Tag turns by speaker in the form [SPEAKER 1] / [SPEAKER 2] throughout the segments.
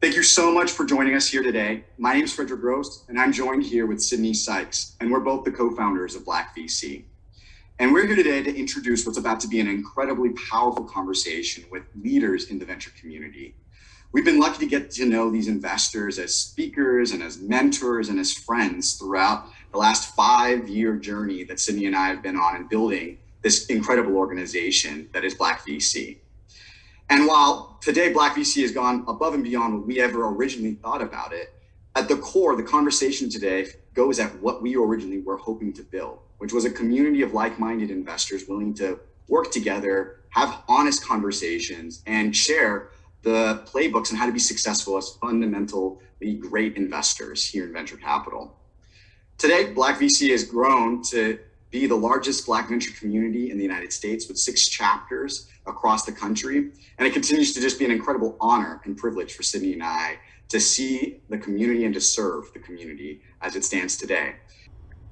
[SPEAKER 1] Thank you so much for joining us here today. My name is Frederik Groce, and I'm joined here with Sydney Sykes, and we're both the co-founders of BLCK VC. And we're here today to introduce what's about to be an incredibly powerful conversation with leaders in the venture community. We've been lucky to get to know these investors as speakers and as mentors and as friends throughout the last five year journey that Sydney and I have been on in building this incredible organization that is BLCK VC. And while today BLCK VC has gone above and beyond what we ever originally thought about it, at the core, the conversation today goes at what we originally were hoping to build, which was a community of like minded investors willing to work together, have honest conversations, and share the playbooks on how to be successful as fundamentally great investors here in venture capital. Today, BLCK VC has grown to be the largest Black venture community in the United States with six chapters across the country. And it continues to just be an incredible honor and privilege for Sydney and I to see the community and to serve the community as it stands today.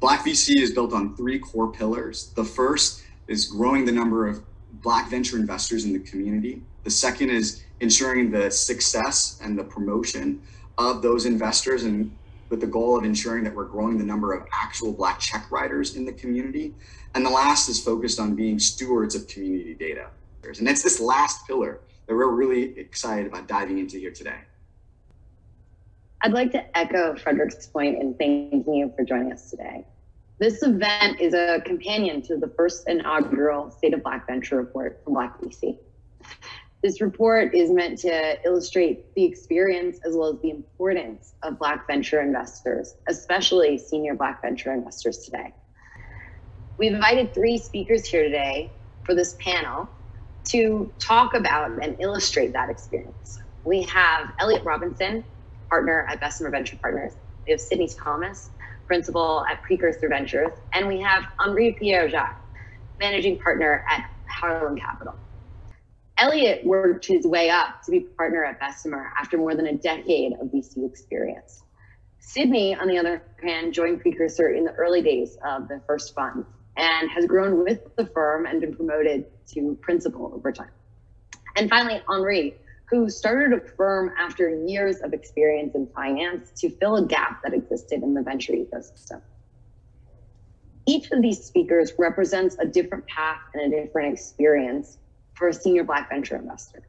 [SPEAKER 1] BLCK VC is built on three core pillars. The first is growing the number of Black venture investors in the community. The second is ensuring the success and the promotion of those investors and with the goal of ensuring that we're growing the number of actual Black check writers in the community. And the last is focused on being stewards of community data. And it's this last pillar that we're really excited about diving into here today.
[SPEAKER 2] I'd like to echo Frederik's point in thanking you for joining us today. This event is a companion to the first inaugural State of Black Venture report from BLCK VC. This report is meant to illustrate the experience as well as the importance of Black venture investors, especially senior Black venture investors today. We've invited three speakers here today for this panel to talk about and illustrate that experience. We have Elliott Robinson, partner at Bessemer Venture Partners. We have Sydney Thomas, principal at Precursor Ventures, and we have Henri Pierre Jacques, managing partner at Harlem Capital. Elliott worked his way up to be partner at Bessemer after more than a decade of VC experience. Sydney, on the other hand, joined Precursor in the early days of the first fund and has grown with the firm and been promoted to principal over time. And finally, Henri, who started a firm after years of experience in finance to fill a gap that existed in the venture ecosystem. Each of these speakers represents a different path and a different experience for a senior Black venture investor.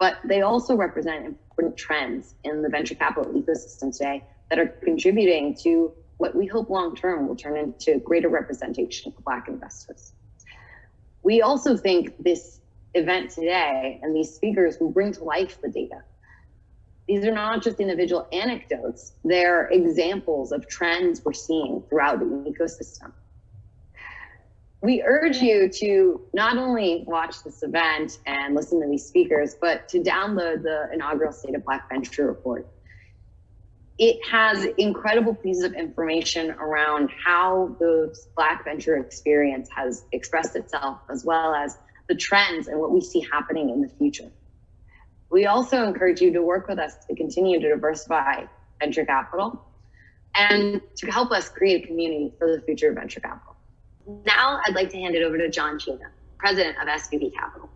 [SPEAKER 2] But they also represent important trends in the venture capital ecosystem today that are contributing to what we hope long term will turn into greater representation for Black investors. We also think this event today and these speakers will bring to life the data. These are not just individual anecdotes, they're examples of trends we're seeing throughout the ecosystem. We urge you to not only watch this event and listen to these speakers, but to download the inaugural State of Black Venture report it has incredible pieces of information around how the Black venture experience has expressed itself, as well as the trends and what we see happening in the future. We also encourage you to work with us to continue to diversify venture capital and to help us create a community for the future of venture capital. Now, I'd like to hand it over to John China, president of SVB Capital.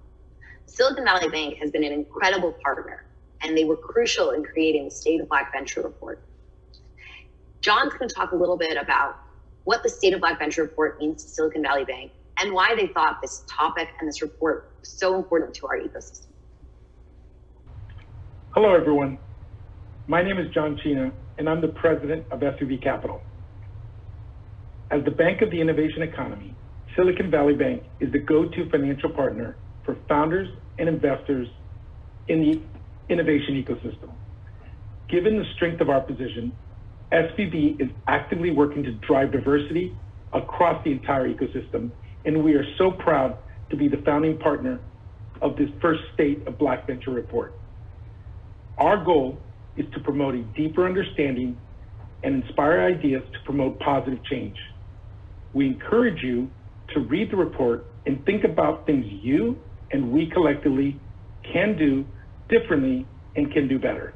[SPEAKER 2] Silicon Valley Bank has been an incredible partner and they were crucial in creating the State of Black Venture Report. John's going to talk a little bit about what the State of Black Venture Report means to Silicon Valley Bank and why they thought this topic and this report was so important to our ecosystem.
[SPEAKER 3] Hello, everyone. My name is John China, and I'm the president of SVB Capital. As the bank of the innovation economy, Silicon Valley Bank is the go-to financial partner for founders and investors in the innovation ecosystem. Given the strength of our position, SVB is actively working to drive diversity across the entire ecosystem, and we are so proud to be the founding partner of this first State of Black Venture report. Our goal is to promote a deeper understanding and inspire ideas to promote positive change. We encourage you to read the report and think about things you and we collectively can do differently and can do better.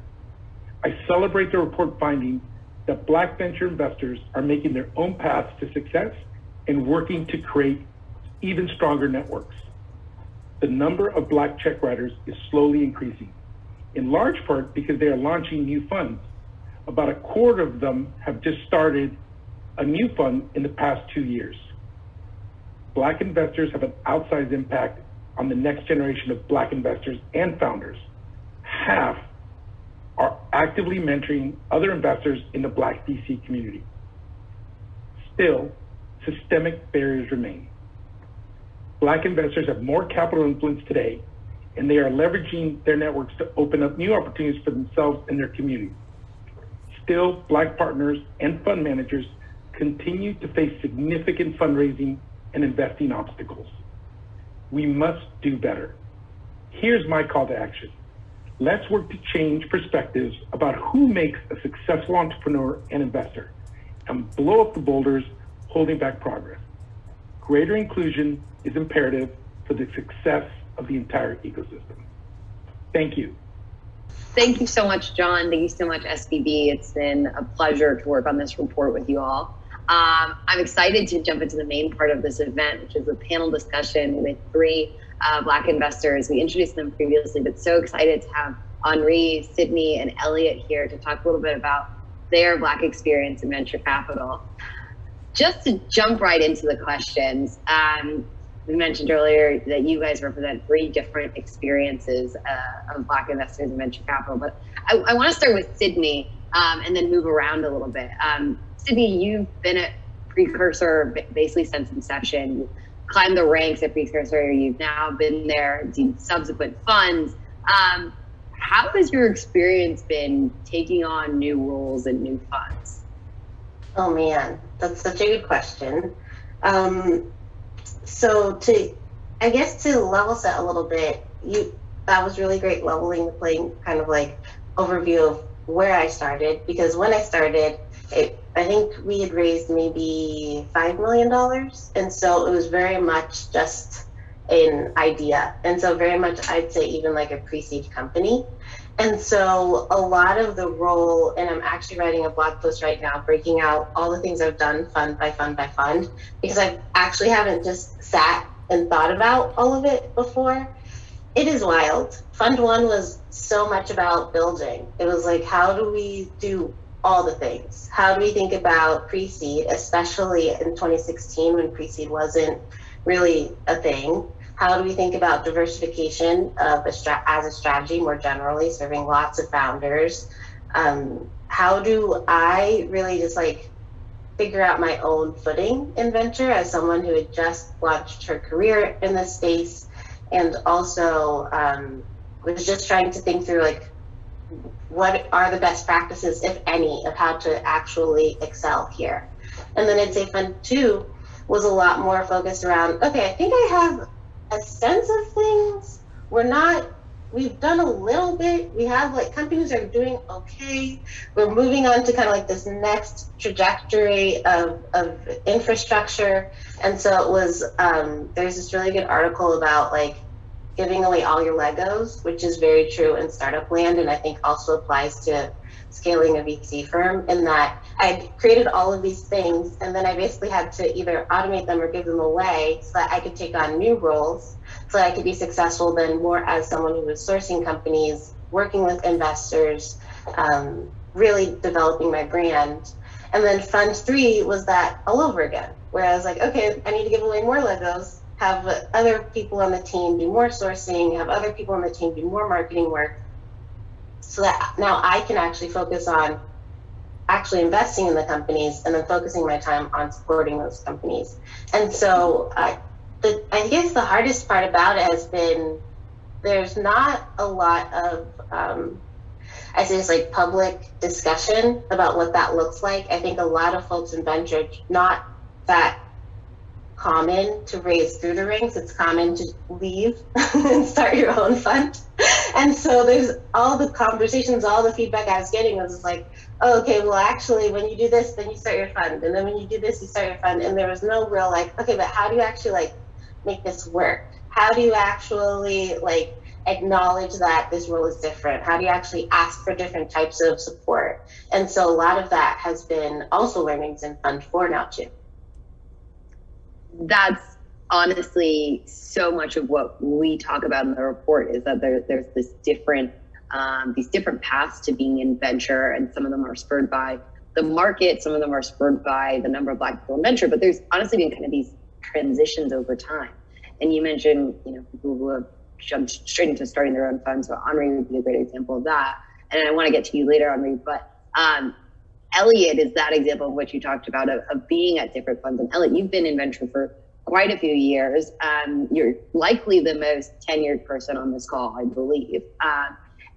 [SPEAKER 3] I celebrate the report finding that Black venture investors are making their own paths to success and working to create even stronger networks. The number of Black check writers is slowly increasing, in large part because they are launching new funds. About a quarter of them have just started a new fund in the past two years. Black investors have an outsized impact on the next generation of Black investors and founders. Half are actively mentoring other investors in the BLCK VC community. Still, systemic barriers remain. Black investors have more capital influence today, and they are leveraging their networks to open up new opportunities for themselves and their communities. Still, Black partners and fund managers continue to face significant fundraising and investing obstacles. We must do better. Here's my call to action. Let's work to change perspectives about who makes a successful entrepreneur and investor and blow up the boulders holding back progress. Greater inclusion is imperative for the success of the entire ecosystem. Thank you.
[SPEAKER 2] Thank you so much, John. Thank you so much, SVB. It's been a pleasure to work on this report with you all. Um, I'm excited to jump into the main part of this event, which is a panel discussion with three uh, Black investors. We introduced them previously, but so excited to have Henri, Sydney, and Elliott here to talk a little bit about their Black experience in venture capital. Just to jump right into the questions, um, we mentioned earlier that you guys represent three different experiences uh, of Black investors in venture capital, but I, I want to start with Sydney um, and then move around a little bit. Um, Sydney, you've been at Precursor basically since inception. You climbed the ranks at Precursor. You've now been there, seen subsequent funds. Um, how has your experience been taking on new roles and new funds?
[SPEAKER 4] Oh man, that's such a good question. Um, so to, I guess to level set a little bit, you that was really great leveling the playing kind of like overview of where I started because when I started, I think we had raised maybe $5 million. And so it was very much just an idea. And so, very much, I'd say, even like a pre seed company. And so, a lot of the role, and I'm actually writing a blog post right now breaking out all the things I've done fund by fund by fund, because I actually haven't just sat and thought about all of it before. It is wild. Fund one was so much about building. It was like, how do we do all the things. How do we think about pre-seed, especially in 2016 when pre-seed wasn't really a thing? How do we think about diversification of a stra- as a strategy more generally, serving lots of founders? Um, how do I really just like figure out my own footing in venture as someone who had just launched her career in this space and also um, was just trying to think through like what are the best practices, if any, of how to actually excel here. And then I'd say fund two was a lot more focused around, okay, I think I have a sense of things. We're not, we've done a little bit. We have like companies are doing okay. We're moving on to kind of like this next trajectory of, of infrastructure. And so it was, um, there's this really good article about like giving away all your Legos, which is very true in startup land, and I think also applies to scaling a VC firm. In that I created all of these things, and then I basically had to either automate them or give them away so that I could take on new roles, so that I could be successful then more as someone who was sourcing companies, working with investors, um, really developing my brand. And then fund three was that all over again, where I was like, okay, I need to give away more Legos have other people on the team do more sourcing, have other people on the team do more marketing work, so that now I can actually focus on actually investing in the companies and then focusing my time on supporting those companies. And so I, the, I guess the hardest part about it has been there's not a lot of um, I say like public discussion about what that looks like. I think a lot of folks in venture not that common to raise through the ranks. It's common to leave and start your own fund. And so there's all the conversations, all the feedback I was getting was like, oh, okay, well, actually, when you do this, then you start your fund. And then when you do this, you start your fund. And there was no real like, okay, but how do you actually like make this work? How do you actually like acknowledge that this role is different? How do you actually ask for different types of support? And so a lot of that has been also learnings in Fund 4 now, too
[SPEAKER 2] that's honestly so much of what we talk about in the report is that there, there's this different um, these different paths to being in venture, and some of them are spurred by the market, some of them are spurred by the number of black people in venture, but there's honestly been kind of these transitions over time. And you mentioned, you know, people who have jumped straight into starting their own funds. So Henri would be a great example of that. And I want to get to you later, Henri, but um, Elliott is that example of what you talked about of, of, being at different funds. And Elliott, you've been in venture for quite a few years. Um, you're likely the most tenured person on this call, I believe. Uh,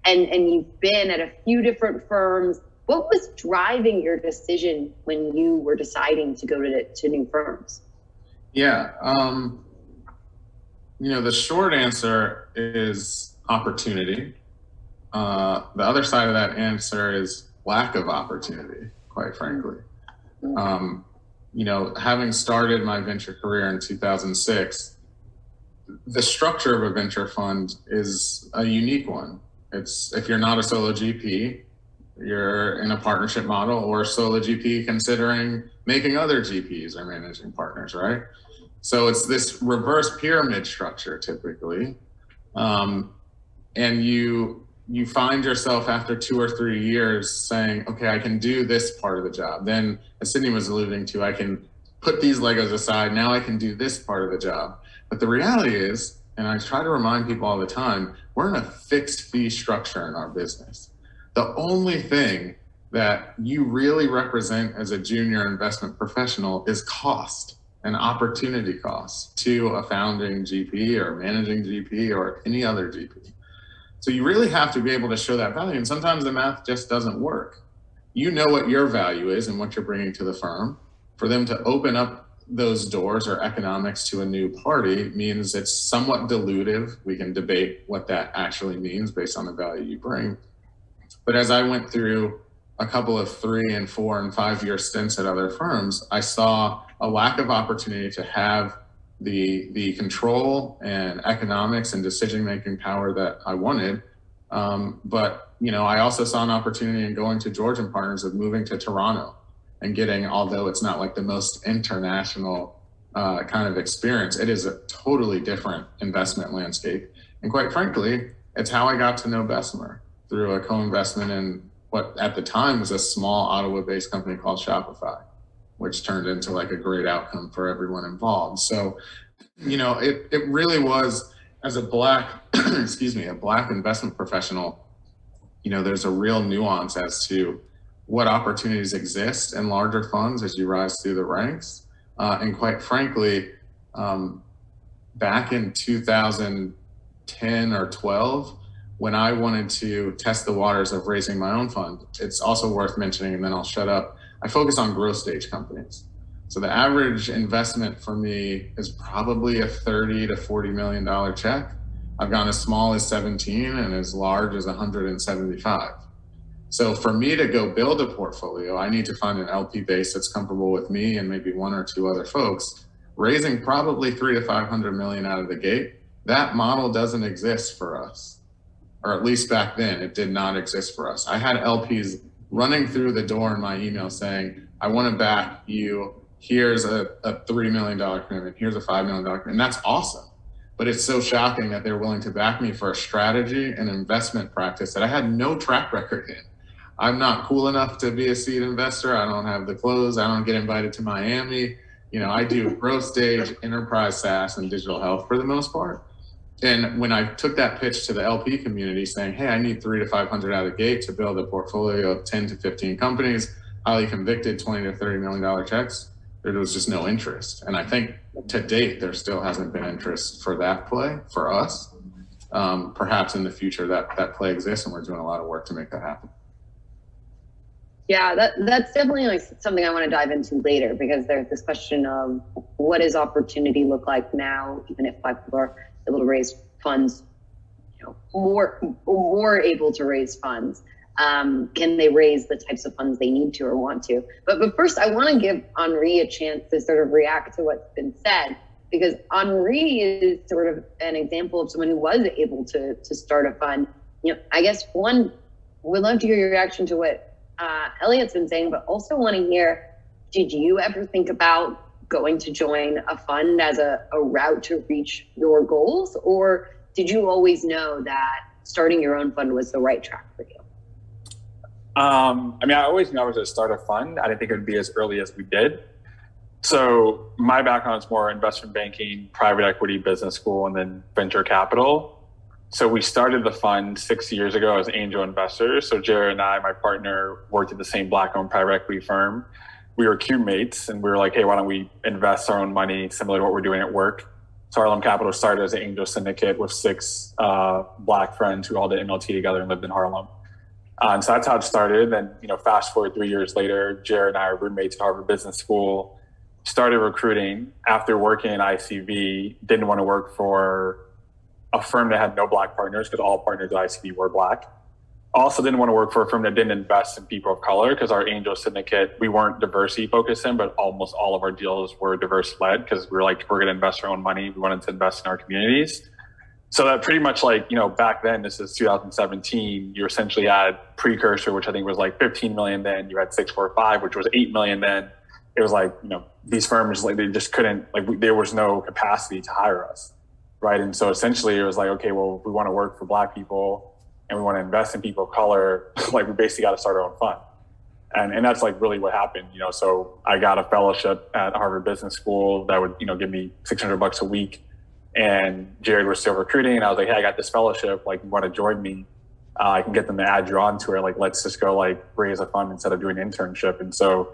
[SPEAKER 2] and, and you've been at a few different firms. What was driving your decision when you were deciding to go to, to new firms?
[SPEAKER 5] Yeah. Um, you know, the short answer is opportunity. Uh, the other side of that answer is lack of opportunity, quite frankly. Um, you know, having started my venture career in 2006, the structure of a venture fund is a unique one. It's if you're not a solo GP, you're in a partnership model or solo GP considering making other GPs or managing partners, right? So it's this reverse pyramid structure typically. Um, and you you find yourself after two or three years saying, okay, I can do this part of the job. Then, as Sydney was alluding to, I can put these Legos aside. Now I can do this part of the job. But the reality is, and I try to remind people all the time, we're in a fixed fee structure in our business. The only thing that you really represent as a junior investment professional is cost and opportunity cost to a founding GP or managing GP or any other GP. So you really have to be able to show that value. And sometimes the math just doesn't work. You know what your value is and what you're bringing to the firm. For them to open up those doors or economics to a new party means it's somewhat dilutive. We can debate what that actually means based on the value you bring. But as I went through a couple of three and four and five year stints at other firms, I saw a lack of opportunity to have the the control and economics and decision making power that I wanted. Um, but you know, I also saw an opportunity in going to Georgian Partners of moving to Toronto and getting, although it's not like the most international uh, kind of experience, it is a totally different investment landscape. And quite frankly, it's how I got to know Bessemer through a co-investment in what at the time was a small Ottawa-based company called Shopify which turned into like a great outcome for everyone involved. So, you know, it, it really was as a black, excuse me, a black investment professional, you know, there's a real nuance as to what opportunities exist in larger funds as you rise through the ranks. Uh, and quite frankly, um, back in 2010 or 12, when I wanted to test the waters of raising my own fund, it's also worth mentioning, and then I'll shut up I focus on growth stage companies. So the average investment for me is probably a 30 to 40 million dollar check. I've gone as small as 17 and as large as 175. So for me to go build a portfolio, I need to find an LP base that's comfortable with me and maybe one or two other folks, raising probably three to 500 million out of the gate. That model doesn't exist for us, or at least back then, it did not exist for us. I had LPs running through the door in my email saying, I want to back you. Here's a, a $3 million commitment. Here's a $5 million commitment. And that's awesome. But it's so shocking that they're willing to back me for a strategy and investment practice that I had no track record in. I'm not cool enough to be a seed investor. I don't have the clothes. I don't get invited to Miami. You know, I do growth stage, enterprise SaaS, and digital health for the most part. And when I took that pitch to the LP community saying, hey, I need three to 500 out of the gate to build a portfolio of 10 to 15 companies, highly convicted 20 to 30 million dollar checks, there was just no interest. And I think to date, there still hasn't been interest for that play for us. Um, perhaps in the future that that play exists and we're doing a lot of work to make that happen.
[SPEAKER 2] Yeah, that, that's definitely like something I want to dive into later because there's this question of what does opportunity look like now, even if Black people are able to raise funds, you know, more more able to raise funds. Um, can they raise the types of funds they need to or want to? But but first, I want to give Henri a chance to sort of react to what's been said because Henri is sort of an example of someone who was able to to start a fund. You know, I guess one would love to hear your reaction to what uh, Elliott's been saying, but also want to hear: Did you ever think about going to join a fund as a, a route to reach your goals? Or did you always know that starting your own fund was the right track for you?
[SPEAKER 6] Um, I mean, I always knew I was going to start a fund. I didn't think it would be as early as we did. So my background is more investment banking, private equity, business school, and then venture capital. So we started the fund six years ago as angel investors. So Jarrid and I, my partner, worked at the same black-owned private equity firm. We were Q mates, and we were like, "Hey, why don't we invest our own money, similar to what we're doing at work?" So Harlem Capital started as an angel syndicate with six uh, black friends who all did MLT together and lived in Harlem. Uh, and so that's how it started. Then, you know, fast forward three years later, Jarrid and I are roommates at Harvard Business School. Started recruiting after working in ICV. Didn't want to work for a firm that had no black partners because all partners at ICV were black. Also, didn't want to work for a firm that didn't invest in people of color because our angel syndicate, we weren't diversity focused in, but almost all of our deals were diverse led because we were like, we're going to invest our own money. We wanted to invest in our communities. So that pretty much like, you know, back then, this is 2017, you essentially had precursor, which I think was like 15 million then. You had 645, which was 8 million then. It was like, you know, these firms, like they just couldn't, like we, there was no capacity to hire us right? And so essentially, it was like, okay, well, we want to work for Black people and we want to invest in people of color. like, we basically got to start our own fund, and and that's like really what happened, you know. So I got a fellowship at Harvard Business School that would you know give me six hundred bucks a week, and Jarrid was still recruiting, and I was like, hey, I got this fellowship, like, you want to join me? Uh, I can get them to add you on to it. Like, let's just go like raise a fund instead of doing an internship. And so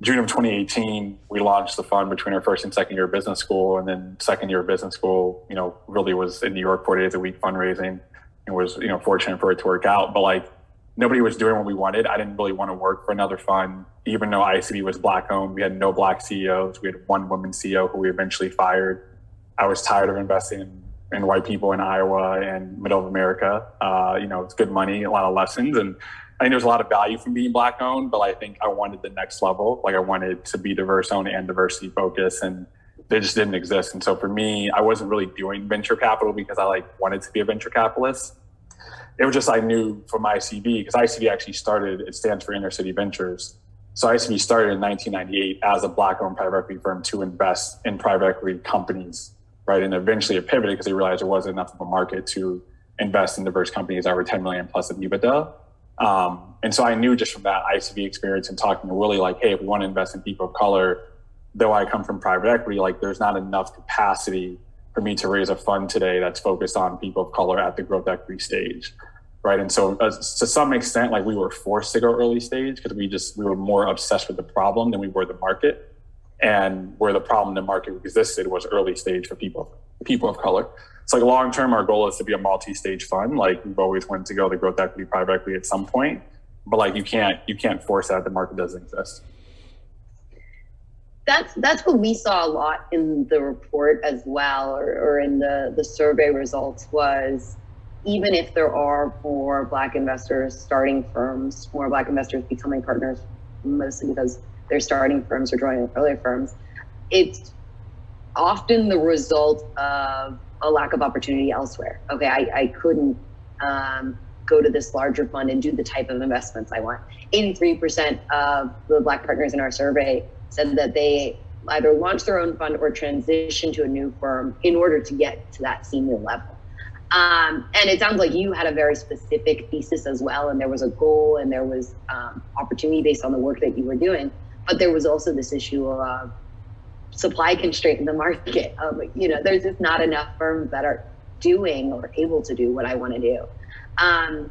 [SPEAKER 6] June of 2018, we launched the fund between our first and second year of business school. And then second year of business school, you know, really was in New York four days a week fundraising and was, you know, fortunate for it to work out. But like nobody was doing what we wanted. I didn't really want to work for another fund, even though ICV was black owned. We had no black CEOs. We had one woman CEO who we eventually fired. I was tired of investing in, in white people in Iowa and middle of America. Uh, you know, it's good money, a lot of lessons. And I think there's a lot of value from being black owned, but I think I wanted the next level. Like I wanted to be diverse owned and diversity focused, and they just didn't exist. And so for me, I wasn't really doing venture capital because I like wanted to be a venture capitalist. It was just I knew from ICV because ICV actually started. It stands for Inner City Ventures. So ICV started in 1998 as a black-owned private equity firm to invest in private equity companies, right? And eventually it pivoted because they realized there wasn't enough of a market to invest in diverse companies that were 10 million plus in EBITDA. Um, and so I knew just from that ICV experience and talking to Willie, like, hey, if we want to invest in people of color, though I come from private equity, like there's not enough capacity for me to raise a fund today that's focused on people of color at the growth equity stage. Right. And so uh, to some extent, like we were forced to go early stage because we just, we were more obsessed with the problem than we were the market. And where the problem the market existed was early stage for people, people of color. So like long term, our goal is to be a multi-stage fund. Like we've always wanted to go the growth equity, private equity at some point, but like you can't you can't force that. The market doesn't exist.
[SPEAKER 2] That's that's what we saw a lot in the report as well, or, or in the the survey results was even if there are more black investors starting firms, more black investors becoming partners, mostly because they're starting firms or joining earlier firms, it's often the result of a lack of opportunity elsewhere. Okay, I, I couldn't um, go to this larger fund and do the type of investments I want. 83% of the Black partners in our survey said that they either launch their own fund or transition to a new firm in order to get to that senior level. Um, and it sounds like you had a very specific thesis as well, and there was a goal and there was um, opportunity based on the work that you were doing. But there was also this issue of supply constraint in the market. Um, you know, there's just not enough firms that are doing or able to do what I want to do. Um,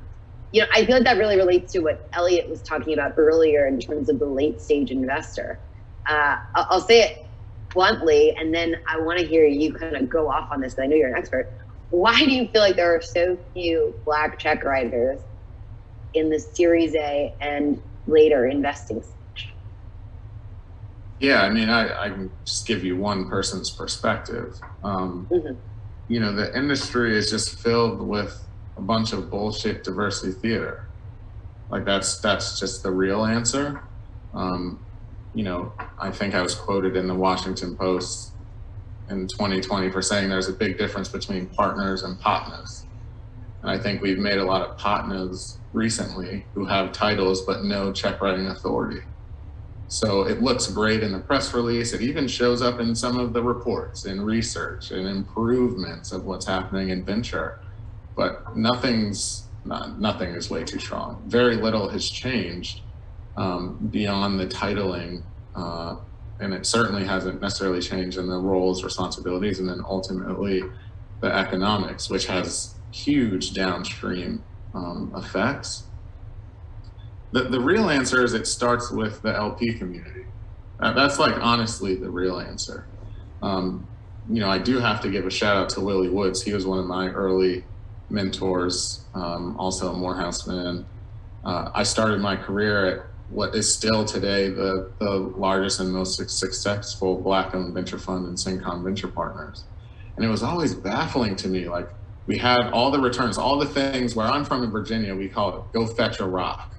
[SPEAKER 2] you know, I feel like that really relates to what Elliott was talking about earlier in terms of the late stage investor. Uh, I'll, say it bluntly, and then I want to hear you kind of go off on this. Because I know you're an expert. Why do you feel like there are so few black check writers in the Series A and later investing
[SPEAKER 5] yeah, I mean, I, I can just give you one person's perspective. Um, mm-hmm. You know, the industry is just filled with a bunch of bullshit diversity theater. Like that's that's just the real answer. Um, you know, I think I was quoted in the Washington Post in 2020 for saying there's a big difference between partners and partners. And I think we've made a lot of partners recently who have titles but no check writing authority. So it looks great in the press release. It even shows up in some of the reports and research and improvements of what's happening in venture. but nothing's not, nothing is way too strong. Very little has changed um, beyond the titling, uh, and it certainly hasn't necessarily changed in the roles, responsibilities, and then ultimately the economics, which has huge downstream um, effects. The, the real answer is it starts with the LP community. Uh, that's like honestly the real answer. Um, you know, I do have to give a shout out to Willie Woods. He was one of my early mentors, um, also a Morehouse man. Uh, I started my career at what is still today the, the largest and most successful black owned venture fund in Syncom Venture Partners. And it was always baffling to me. Like we had all the returns, all the things where I'm from in Virginia, we call it go fetch a rock.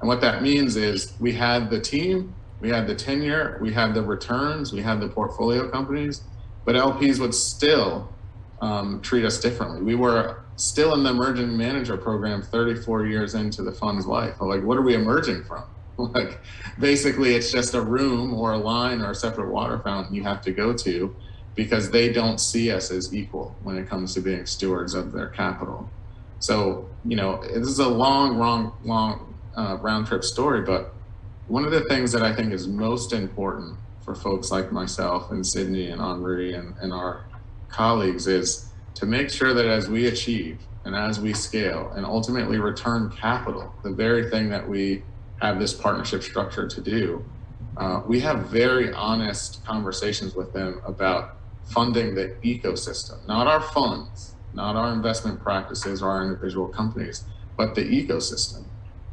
[SPEAKER 5] And what that means is we had the team, we had the tenure, we had the returns, we had the portfolio companies, but LPs would still um, treat us differently. We were still in the emerging manager program 34 years into the fund's life. Like, what are we emerging from? like, basically, it's just a room or a line or a separate water fountain you have to go to because they don't see us as equal when it comes to being stewards of their capital. So, you know, this is a long, long, long uh, round trip story, but one of the things that I think is most important for folks like myself and Sydney and Henri and, and our colleagues is to make sure that as we achieve and as we scale and ultimately return capital, the very thing that we have this partnership structure to do, uh, we have very honest conversations with them about funding the ecosystem, not our funds, not our investment practices or our individual companies, but the ecosystem.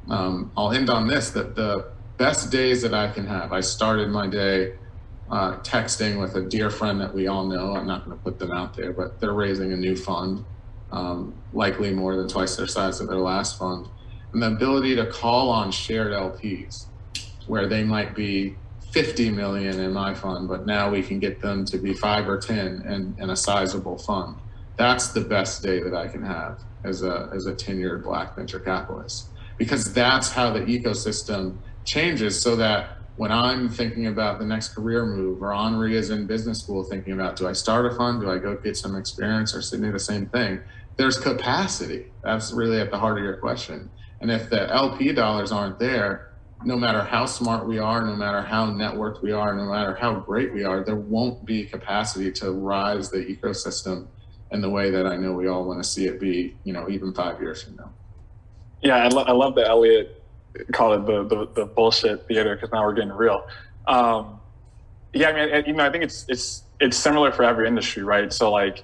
[SPEAKER 5] Um, I'll end on this that the best days that I can have, I started my day uh, texting with a dear friend that we all know. I'm not going to put them out there, but they're raising a new fund, um, likely more than twice their size of their last fund. And the ability to call on shared LPs where they might be 50 million in my fund, but now we can get them to be five or 10 and, and a sizable fund. That's the best day that I can have as a, as a tenured black venture capitalist, because that's how the ecosystem changes so that when I'm thinking about the next career move or Henri is in business school thinking about, do I start a fund? Do I go get some experience or Sydney the same thing? There's capacity. That's really at the heart of your question. And if the LP dollars aren't there, no matter how smart we are, no matter how networked we are, no matter how great we are, there won't be capacity to rise the ecosystem in the way that I know we all want to see it be, you know, even five years from now.
[SPEAKER 6] Yeah, I, lo- I love that Elliott called it the, the, the bullshit theater because now we're getting real. Um, yeah, I mean, you know, I think it's it's it's similar for every industry, right? So like,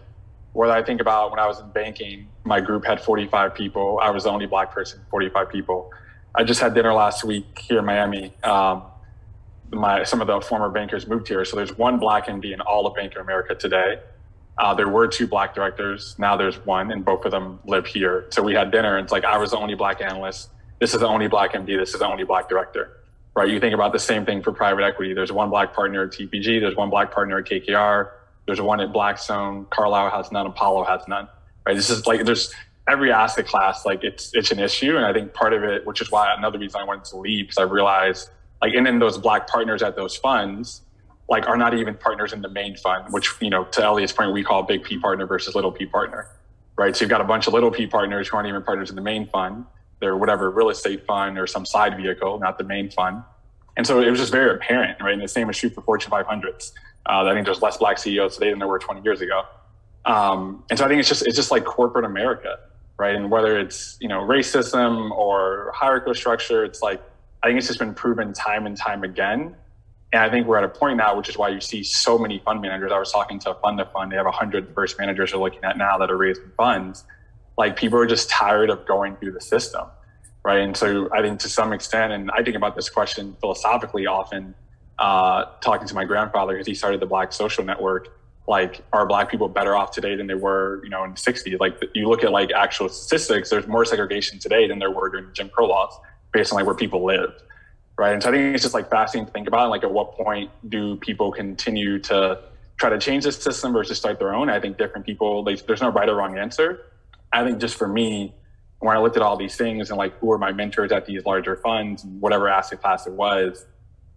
[SPEAKER 6] what I think about when I was in banking, my group had 45 people. I was the only black person, 45 people I just had dinner last week here in Miami. Um, my some of the former bankers moved here, so there's one black MD in all of Bank of America today. Uh, there were two black directors. Now there's one, and both of them live here. So we had dinner. And it's like I was the only black analyst. This is the only black MD. This is the only black director. Right? You think about the same thing for private equity. There's one black partner at TPG. There's one black partner at KKR. There's one at Blackstone. Carlyle has none. Apollo has none. Right? This is like there's every asset class, like it's it's an issue. And I think part of it, which is why another reason I wanted to leave, because I realized like and then those black partners at those funds, like are not even partners in the main fund, which you know, to Elliott's point, we call big P partner versus little P partner. Right. So you've got a bunch of little P partners who aren't even partners in the main fund. They're whatever real estate fund or some side vehicle, not the main fund. And so it was just very apparent, right? And the same is true for Fortune 500s. Uh, I think there's less black CEOs today than there were 20 years ago. Um, and so I think it's just it's just like corporate America right? And whether it's you know racism or hierarchical structure, it's like I think it's just been proven time and time again. And I think we're at a point now, which is why you see so many fund managers. I was talking to a fund to fund; they have hundred diverse managers they're looking at now that are raising funds. Like people are just tired of going through the system, right? And so I think to some extent, and I think about this question philosophically often, uh, talking to my grandfather because he started the Black Social Network like are black people better off today than they were you know in the 60s like you look at like actual statistics there's more segregation today than there were during jim crow laws based on like where people lived right? And so i think it's just like fascinating to think about and like at what point do people continue to try to change the system versus start their own? I think different people like, there's no right or wrong answer. I think just for me when i looked at all these things and like who are my mentors at these larger funds whatever asset class it was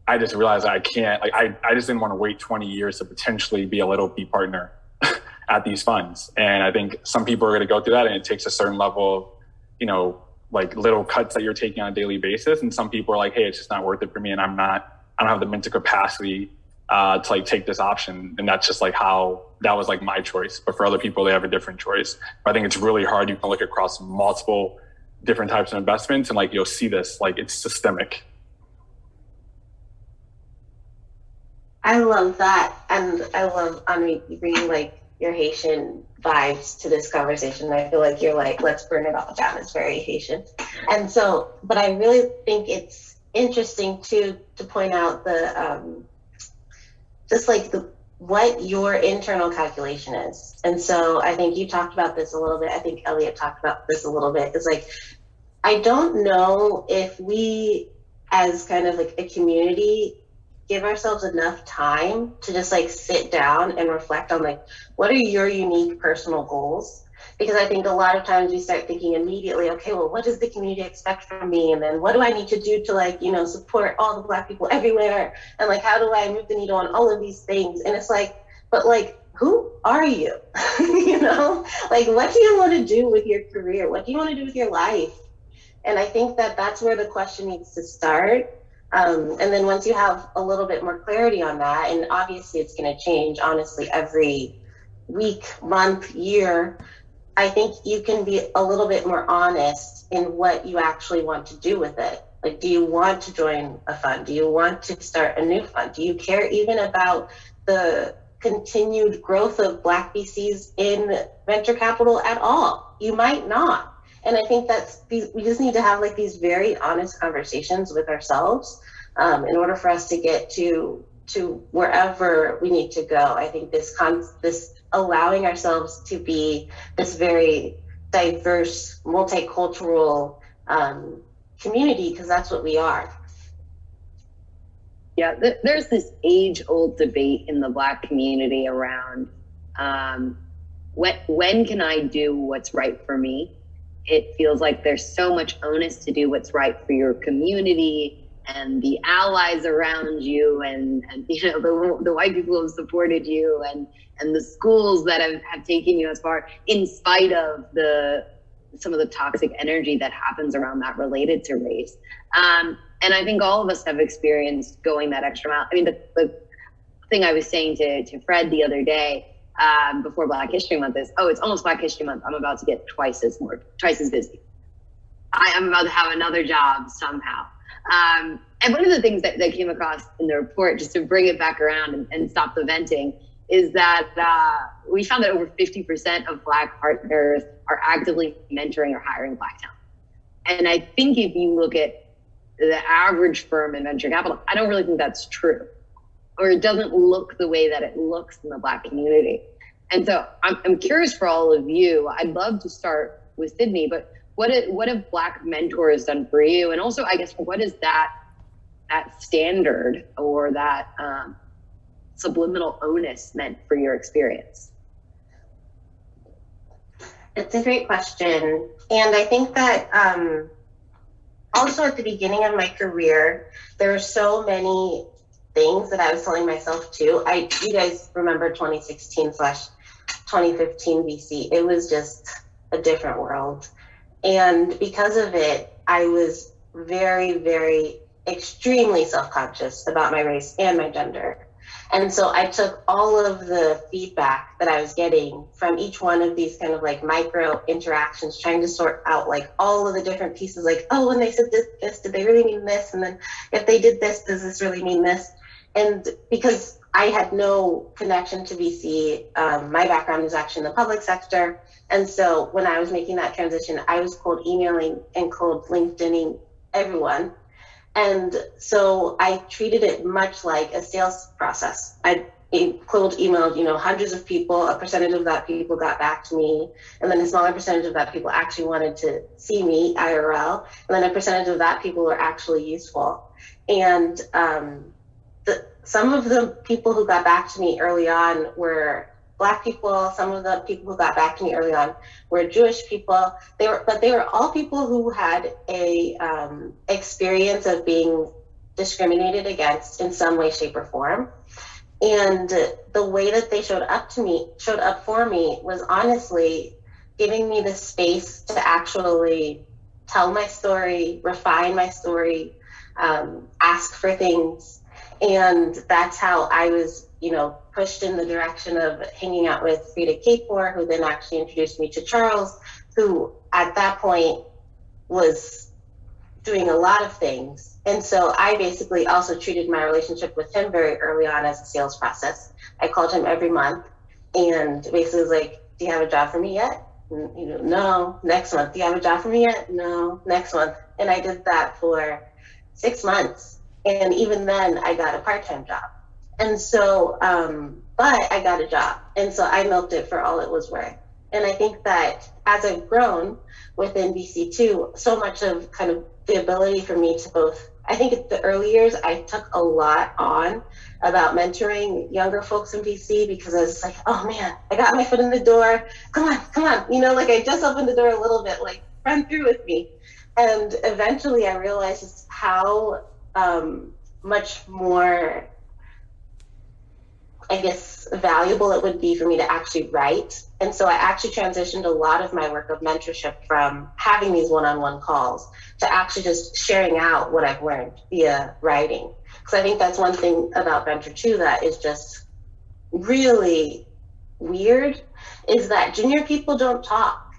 [SPEAKER 6] I just realized I can't, like, I, I just didn't want to wait 20 years to potentially be a little P partner at these funds. And I think some people are going to go through that and it takes a certain level of, you know, like little cuts that you're taking on a daily basis. And some people are like, hey, it's just not worth it for me. And I'm not, I don't have the mental capacity uh, to like take this option. And that's just like how that was like my choice. But for other people, they have a different choice. But I think it's really hard. You can look across multiple different types of investments and like you'll see this, like it's systemic.
[SPEAKER 4] I love that. And I love, I mean, bringing like your Haitian vibes to this conversation. I feel like you're like, let's burn it all down. It's very Haitian. And so, but I really think it's interesting to to point out the um, just like the what your internal calculation is. And so I think you talked about this a little bit. I think Elliott talked about this a little bit. It's like I don't know if we as kind of like a community give ourselves enough time to just like sit down and reflect on like what are your unique personal goals? Because i think a lot of times we start thinking immediately okay well what does the community expect from me? And then what do i need to do to like you know support all the black people everywhere? And like how do i move the needle on all of these things? And it's like but like who are you? You know? Like what do you want to do with your career? What do you want to do with your life? And i think that that's where the question needs to start um, and then once you have a little bit more clarity on that, and obviously it's going to change honestly every week, month, year, I think you can be a little bit more honest in what you actually want to do with it. Like, do you want to join a fund? Do you want to start a new fund? Do you care even about the continued growth of Black VCs in venture capital at all? You might not. And I think that's we just need to have like these very honest conversations with ourselves um, in order for us to get to to wherever we need to go. I think this con- this allowing ourselves to be this very diverse, multicultural um, community because that's what we are.
[SPEAKER 2] Yeah, th- there's this age-old debate in the Black community around um, when when can I do what's right for me, it feels like there's so much onus to do what's right for your community and the allies around you and, and you know the, the white people who have supported you and and the schools that have, have taken you as far in spite of the some of the toxic energy that happens around that related to race. Um, and i think all of us have experienced going that extra mile. I mean the, the thing i was saying to, to fred the other day um, before Black History Month is, oh, it's almost Black History Month. I'm about to get twice as more, twice as busy. I am about to have another job somehow. Um, and one of the things that, that came across in the report, just to bring it back around and, and stop the venting, is that uh, we found that over 50% of Black partners are actively mentoring or hiring Black talent. And I think if you look at the average firm in venture capital, I don't really think that's true or it doesn't look the way that it looks in the black community. And so I'm, I'm curious for all of you. I'd love to start with Sydney, but what it, what have black mentors done for you? And also, I guess, what is that that standard or that um, subliminal onus meant for your experience?
[SPEAKER 4] It's a great question. And I think that um, also at the beginning of my career, there were so many things that I was telling myself too. I you guys remember 2016 slash 2015 BC. It was just a different world. And because of it, I was very, very extremely self-conscious about my race and my gender. And so I took all of the feedback that I was getting from each one of these kind of like micro interactions, trying to sort out like all of the different pieces, like, oh, when they said this, this, did they really mean this? And then if they did this, does this really mean this? And because I had no connection to VC, um, my background is actually in the public sector. And so when I was making that transition, I was cold emailing and cold LinkedIning everyone. And so I treated it much like a sales process. I cold emailed, you know, hundreds of people. A percentage of that people got back to me, and then a smaller percentage of that people actually wanted to see me IRL, and then a percentage of that people were actually useful. And um, some of the people who got back to me early on were black people some of the people who got back to me early on were jewish people they were but they were all people who had a um, experience of being discriminated against in some way shape or form And the way that they showed up to me, showed up for me, was honestly giving me the space to actually tell my story, refine my story, um, ask for things. And that's how I was, you know, pushed in the direction of hanging out with Freada Kapor, who then actually introduced me to Charles, who at that point was doing a lot of things. And so I basically also treated my relationship with him very early on as a sales process. I called him every month and basically was like, Do you have a job for me yet? And, you know, no. Next month, do you have a job for me yet? No. Next month. And I did that for six months. And even then, I got a part time job. And so, um, but I got a job. And so I milked it for all it was worth. And I think that as I've grown within BC2, so much of kind of the ability for me to both, I think at the early years, I took a lot on about mentoring younger folks in VC because I was like, oh man, I got my foot in the door. Come on, come on. You know, like I just opened the door a little bit, like run through with me. And eventually I realized how um, much more I guess, valuable it would be for me to actually write. And so I actually transitioned a lot of my work of mentorship from having these one on one calls to actually just sharing out what I've learned via writing. Because I think that's one thing about Venture 2 that is just really weird is that junior people don't talk.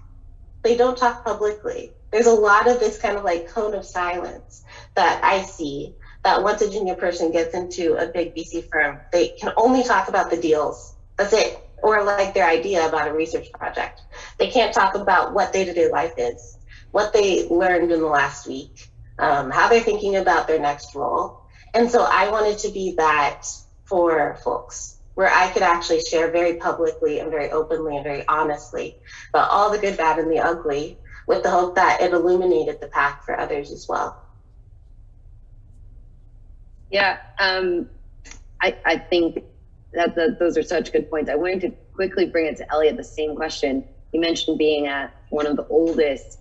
[SPEAKER 4] They don't talk publicly. There's a lot of this kind of like cone of silence that I see that once a junior person gets into a big VC firm, they can only talk about the deals. That's it. Or like their idea about a research project. They can't talk about what day to day life is, what they learned in the last week, um, how they're thinking about their next role. And so I wanted to be that for folks where I could actually share very publicly and very openly and very honestly about all the good, bad, and the ugly with the hope that it illuminated the path for others as well.
[SPEAKER 2] Yeah, um, I, I think that the, those are such good points. I wanted to quickly bring it to Elliott the same question. You mentioned being at one of the oldest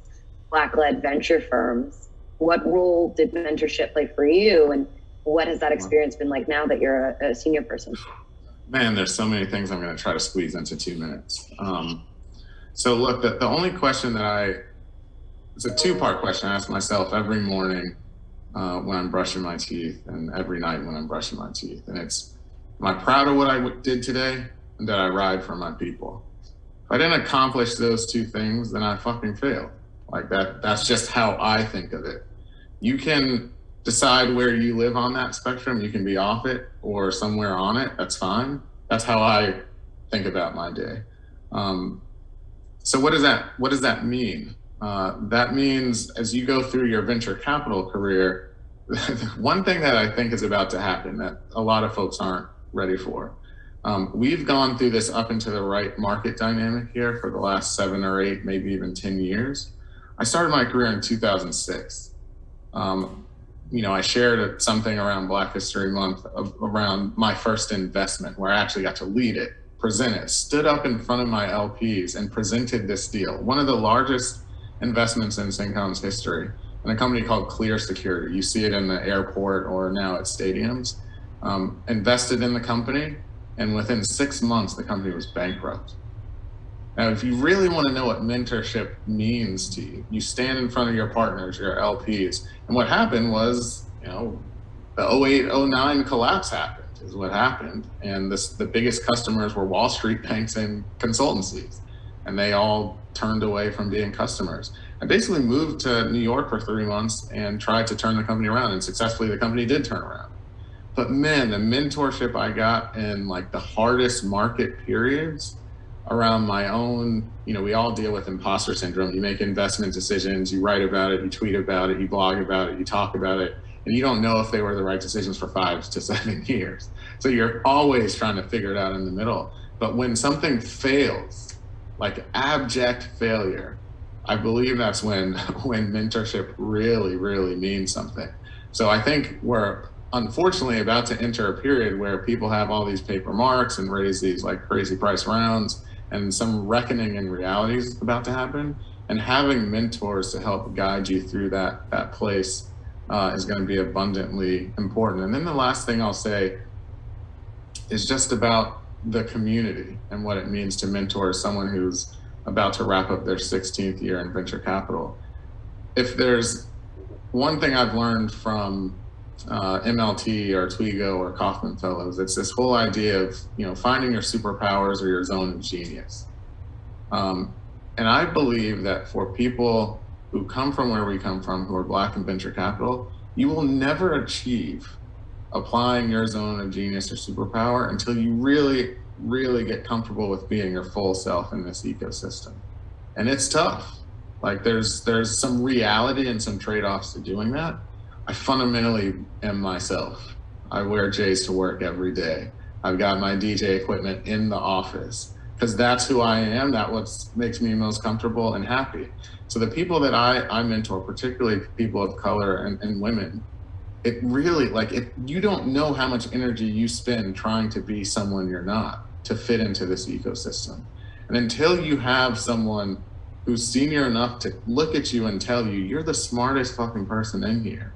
[SPEAKER 2] Black led venture firms. What role did mentorship play for you? And what has that experience been like now that you're a, a senior person?
[SPEAKER 5] Man, there's so many things I'm going to try to squeeze into two minutes. Um, so, look, the, the only question that I, it's a two part question I ask myself every morning uh, when I'm brushing my teeth and every night when I'm brushing my teeth. And it's, am I proud of what I did today? And did I ride for my people? If I didn't accomplish those two things, then I fucking failed. Like that, that's just how I think of it. You can decide where you live on that spectrum. You can be off it or somewhere on it. That's fine. That's how I think about my day. Um, so what does that what does that mean? Uh, that means as you go through your venture capital career, one thing that I think is about to happen that a lot of folks aren't ready for. Um, we've gone through this up into the right market dynamic here for the last seven or eight, maybe even 10 years. I started my career in 2006. Um, you know, I shared something around Black History Month around my first investment where I actually got to lead it, present it, stood up in front of my LPs and presented this deal. One of the largest investments in Syncom's history And a company called Clear Security. You see it in the airport or now at stadiums. Um, invested in the company, and within six months, the company was bankrupt. Now, if you really want to know what mentorship means to you, you stand in front of your partners, your LPs. And what happened was, you know, the 08, 09 collapse happened, is what happened. And this, the biggest customers were Wall Street banks and consultancies. And they all turned away from being customers. I basically moved to New York for three months and tried to turn the company around, and successfully the company did turn around. But man, the mentorship I got in like the hardest market periods around my own, you know, we all deal with imposter syndrome. You make investment decisions, you write about it, you tweet about it, you blog about it, you talk about it, and you don't know if they were the right decisions for five to seven years. So you're always trying to figure it out in the middle. But when something fails, like abject failure, I believe that's when when mentorship really, really means something. So I think we're unfortunately about to enter a period where people have all these paper marks and raise these like crazy price rounds and some reckoning in reality is about to happen. And having mentors to help guide you through that that place uh, is going to be abundantly important. And then the last thing I'll say is just about the community and what it means to mentor someone who's about to wrap up their 16th year in venture capital. If there's one thing I've learned from uh, MLT or Toigo or Kauffman Fellows, it's this whole idea of you know finding your superpowers or your zone of genius. Um, and I believe that for people who come from where we come from, who are black in venture capital, you will never achieve applying your zone of genius or superpower until you really, really get comfortable with being your full self in this ecosystem. And it's tough. Like there's there's some reality and some trade-offs to doing that. I fundamentally am myself. I wear J's to work every day. I've got my DJ equipment in the office because that's who I am. That what makes me most comfortable and happy. So the people that I, I mentor, particularly people of color and, and women, it really like if you don't know how much energy you spend trying to be someone you're not to fit into this ecosystem. And until you have someone who's senior enough to look at you and tell you you're the smartest fucking person in here,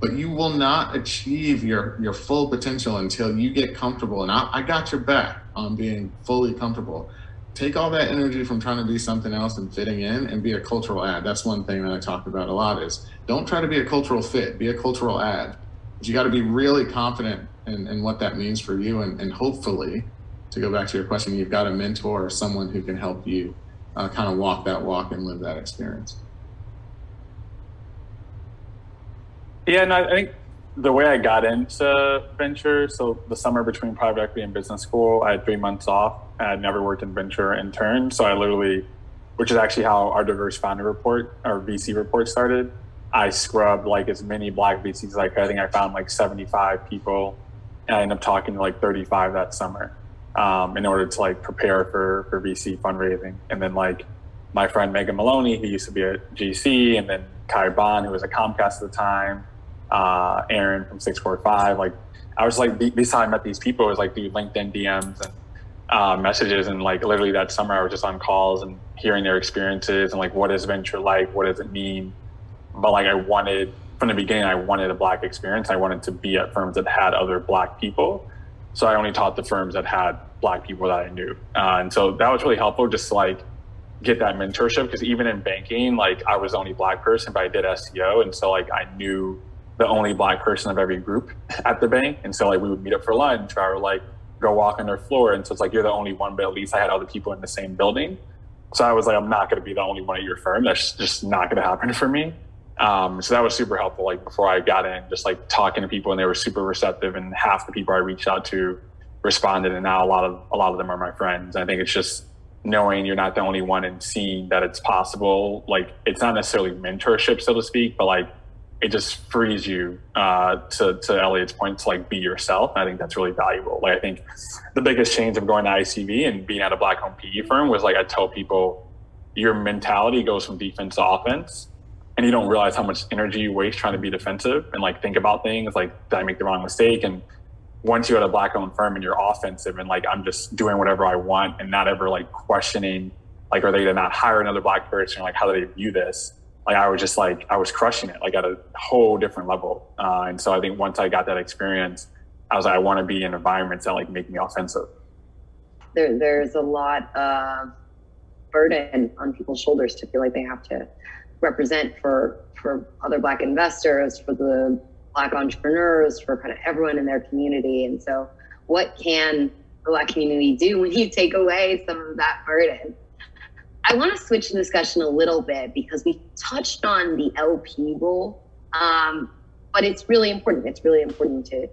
[SPEAKER 5] but you will not achieve your your full potential until you get comfortable. And I, I got your back on being fully comfortable. Take all that energy from trying to be something else and fitting in and be a cultural add. That's one thing that I talk about a lot is don't try to be a cultural fit, be a cultural add. But you got to be really confident in, in what that means for you. And, and hopefully, to go back to your question, you've got a mentor or someone who can help you uh, kind of walk that walk and live that experience.
[SPEAKER 6] Yeah, and I think the way I got into venture, so the summer between private equity and business school, I had three months off. I had never worked in venture intern. So I literally, which is actually how our diverse founder report, our VC report started. I scrubbed like as many black VCs as I think I found like 75 people. And I ended up talking to like 35 that summer um, in order to like prepare for, for VC fundraising. And then like my friend Megan Maloney, who used to be at GC, and then Kai Bond, who was at Comcast at the time, uh, Aaron from 645. Like, I was like, this time I met these people, it was like through LinkedIn DMs and uh, messages. And like, literally that summer, I was just on calls and hearing their experiences and like, what is venture like? What does it mean? But like, I wanted, from the beginning, I wanted a black experience. I wanted to be at firms that had other black people. So I only taught the firms that had black people that I knew. Uh, and so that was really helpful just to like get that mentorship because even in banking, like I was the only black person, but I did SEO. And so like I knew the only black person of every group at the bank. And so like we would meet up for lunch or like go walk on their floor. And so it's like you're the only one, but at least I had other people in the same building. So I was like, I'm not going to be the only one at your firm. That's just not going to happen for me. Um, so that was super helpful. Like before I got in, just like talking to people, and they were super receptive. And half the people I reached out to responded, and now a lot of a lot of them are my friends. I think it's just knowing you're not the only one and seeing that it's possible. Like it's not necessarily mentorship, so to speak, but like it just frees you uh, to to Elliott's point to like be yourself. I think that's really valuable. Like I think the biggest change of going to ICV and being at a black owned PE firm was like I tell people your mentality goes from defense to offense. And you don't realize how much energy you waste trying to be defensive and like think about things like, did I make the wrong mistake? And once you're at a black owned firm and you're offensive and like I'm just doing whatever I want and not ever like questioning, like, are they to not hire another black person? Like, how do they view this? Like I was just like I was crushing it like at a whole different level. Uh, and so I think once I got that experience, I was like I want to be in environments that like make me offensive.
[SPEAKER 2] There, there's a lot of burden on people's shoulders to feel like they have to represent for for other Black investors, for the Black entrepreneurs, for kind of everyone in their community. And so, what can the Black community do when you take away some of that burden? I want to switch the discussion a little bit because we touched on the LP role, um, but it's really important. It's really important to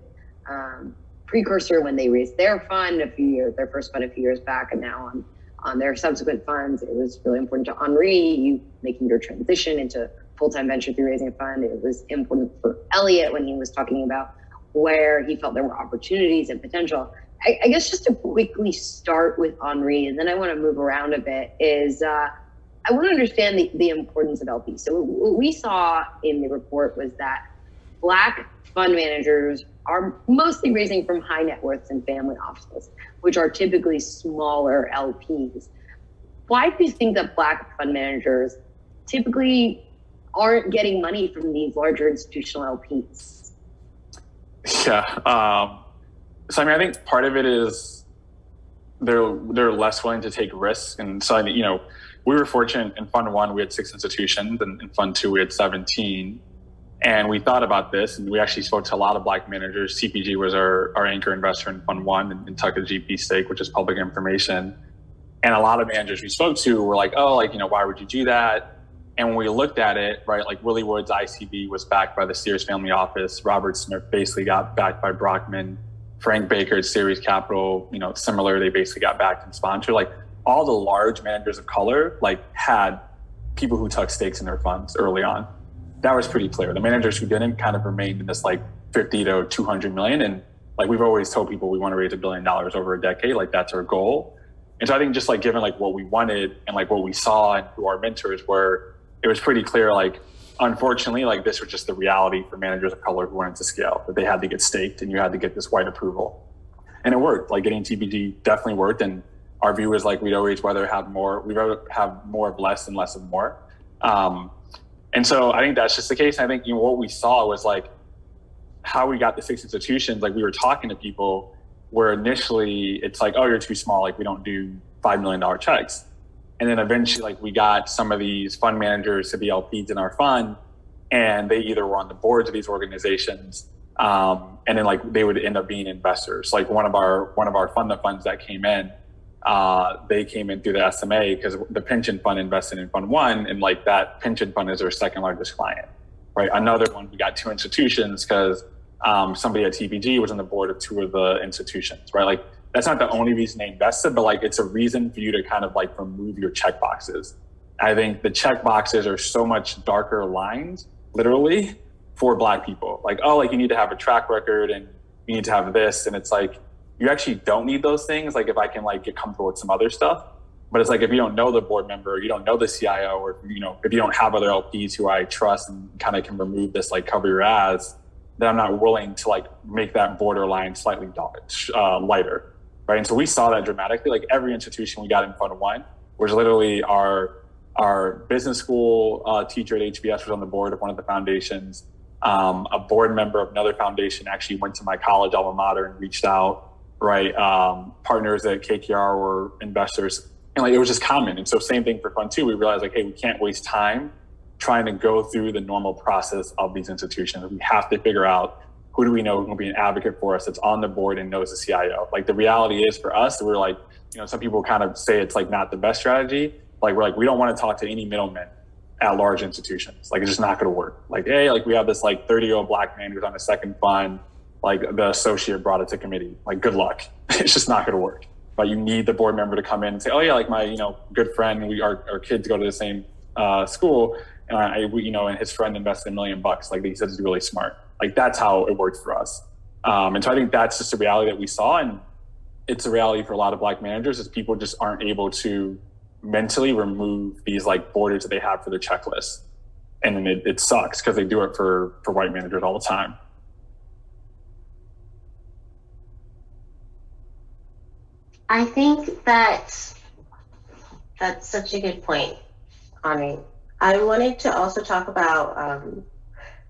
[SPEAKER 2] um, precursor when they raised their fund a few years, their first fund a few years back, and now on on their subsequent funds. It was really important to Henri, you making your transition into full time venture through raising a fund. It was important for Elliott when he was talking about where he felt there were opportunities and potential. I, I, guess just to quickly start with Henri, and then I want to move around a bit, is uh, I want to understand the, the importance of LP. So what we saw in the report was that Black fund managers are mostly raising from high net worths and family offices, which are typically smaller LPs. Why do you think that Black fund managers typically aren't getting money from these larger institutional LPs?
[SPEAKER 6] Yeah. Um so I mean, I think part of it is they're they're less willing to take risks, and so you know, we were fortunate in Fund One we had six institutions, and in Fund Two we had seventeen, and we thought about this, and we actually spoke to a lot of black managers. TPG was our our anchor investor in Fund One, and, and took a GP stake, which is public information. And a lot of managers we spoke to were like, "Oh, like you know, why would you do that?" And when we looked at it, right, like Willie Wood's ICV was backed by the Sears Family Office. Robert Smith basically got backed by Brockman. Frank Baker at Siris Capital, you know, similar, they basically got backed and sponsored. Like all the large managers of color, like had people who took stakes in their funds early on. That was pretty clear. The managers who didn't kind of remained in this like 50 to 200 million. And like we've always told people we want to raise a billion dollars over a decade. Like that's our goal. And so I think just like given like what we wanted and like what we saw and who our mentors were, it was pretty clear like unfortunately, like this was just the reality for managers of color who wanted to scale that they had to get staked and you had to get this white approval. And it worked. Like getting TPG definitely worked. And our view is like we'd always rather have more, we'd rather have more of less and less of more. Um, and so I think that's just the case. I think you know, what we saw was like how we got the six institutions. Like we were talking to people where initially it's like, oh, you're too small. Like we don't do five million dollar checks. And then eventually, like we got some of these fund managers to be LPs in our fund, and they either were on the boards of these organizations, um, and then like they would end up being investors. Like one of our one of our fund of funds that came in, uh, they came in through the SMA because the pension fund invested in Fund One, and like that pension fund is our second largest client, right? Another one, we got two institutions because um, somebody at TPG was on the board of two of the institutions, right? Like that's not the only reason they invested, but like it's a reason for you to kind of like remove your check boxes. I think the check boxes are so much darker lines, literally, for black people. Like, oh, like you need to have a track record and you need to have this. And it's like, you actually don't need those things. Like if I can like get comfortable with some other stuff. But it's like if you don't know the board member, or you don't know the CIO, or you know, if you don't have other LPs who I trust and kind of can remove this like cover your ass, then I'm not willing to like make that borderline slightly uh, lighter right? And so we saw that dramatically. Like every institution we got in Fund One was literally our our business school uh, teacher at HBS was on the board of one of the foundations. Um, a board member of another foundation actually went to my college alma mater and reached out. Right, um, partners at KKR were investors, and like it was just common. And so same thing for Fund Two. We realized like, hey, we can't waste time trying to go through the normal process of these institutions. We have to figure out who do we know who will be an advocate for us that's on the board and knows the CIO? Like the reality is for us, we're like, you know, some people kind of say it's like not the best strategy. Like we're like, we don't want to talk to any middlemen at large institutions. Like it's just not going to work. Like, hey, like we have this like 30 year old black man who's on a second fund. Like the associate brought it to committee. Like good luck. it's just not going to work. But you need the board member to come in and say, oh yeah, like my you know good friend, we our, our kids go to the same uh, school, and I, we, you know, and his friend invested a million bucks. Like he says, he's really smart. Like that's how it worked for us. Um, and so I think that's just a reality that we saw. And it's a reality for a lot of black managers is people just aren't able to mentally remove these like borders that they have for their checklist. And it, it sucks because they do it for, for white managers all the time.
[SPEAKER 4] I think that that's such a good point, Henri. I wanted to also talk about um,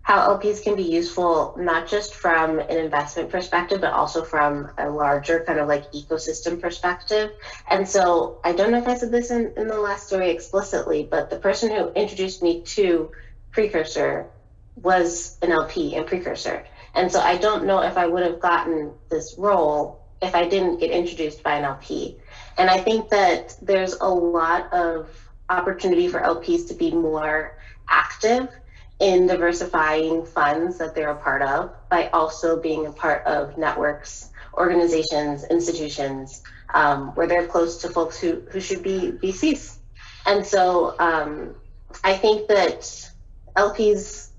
[SPEAKER 4] how LPs can be useful, not just from an investment perspective, but also from a larger kind of like ecosystem perspective. And so I don't know if I said this in, in the last story explicitly, but the person who introduced me to Precursor was an LP in Precursor. And so I don't know if I would have gotten this role if I didn't get introduced by an LP. And I think that there's a lot of opportunity for LPs to be more active in diversifying funds that they're a part of by also being a part of networks, organizations, institutions um, where they're close to folks who, who should be VCs. And so um, I think that LPs,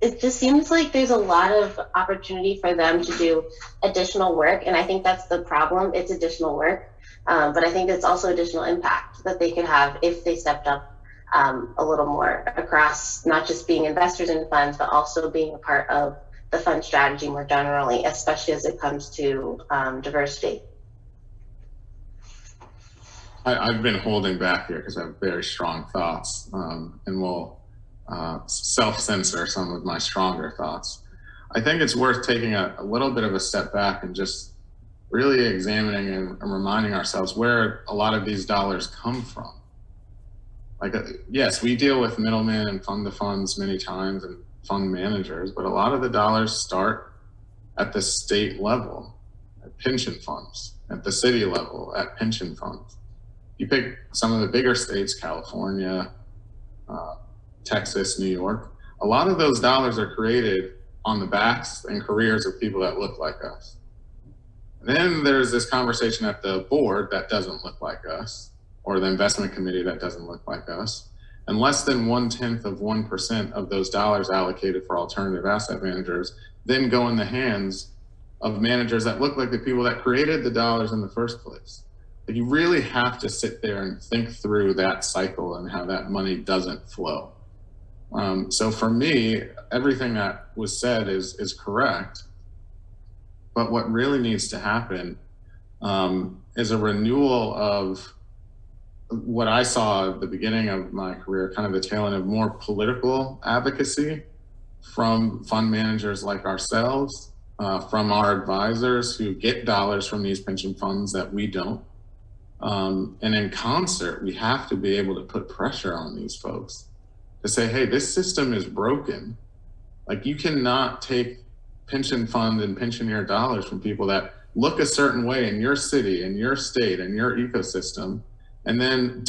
[SPEAKER 4] it just seems like there's a lot of opportunity for them to do additional work. And I think that's the problem. It's additional work. Um, but I think it's also additional impact that they could have if they stepped up um, a little more across not just being investors in funds, but also being a part of the fund strategy more generally, especially as it comes to um, diversity.
[SPEAKER 5] I, have been holding back here because I have very strong thoughts um, and will uh, self censor some of my stronger thoughts. I think it's worth taking a, a little bit of a step back and just really examining and, and reminding ourselves where a lot of these dollars come from. Like, uh, yes, we deal with middlemen and fund the funds many times and fund managers, but a lot of the dollars start at the state level, at pension funds, at the city level, at pension funds. You pick some of the bigger states, California, uh, Texas, New York, a lot of those dollars are created on the backs and careers of people that look like us. And then there's this conversation at the board that doesn't look like us, or the investment committee that doesn't look like us. And less than one tenth of 1% of those dollars allocated for alternative asset managers then go in the hands of managers that look like the people that created the dollars in the first place. you really have to sit there and think through that cycle and how that money doesn't flow. Um, so for me, everything that was said is is correct. But what really needs to happen um, is a renewal of what I saw at the beginning of my career, kind of the tail end of more political advocacy from fund managers like ourselves, uh, from our advisors who get dollars from these pension funds that we don't. Um, and in concert, we have to be able to put pressure on these folks to say, hey, this system is broken. Like you cannot take pension fund and pensioner dollars from people that look a certain way in your city, in your state, in your ecosystem, and then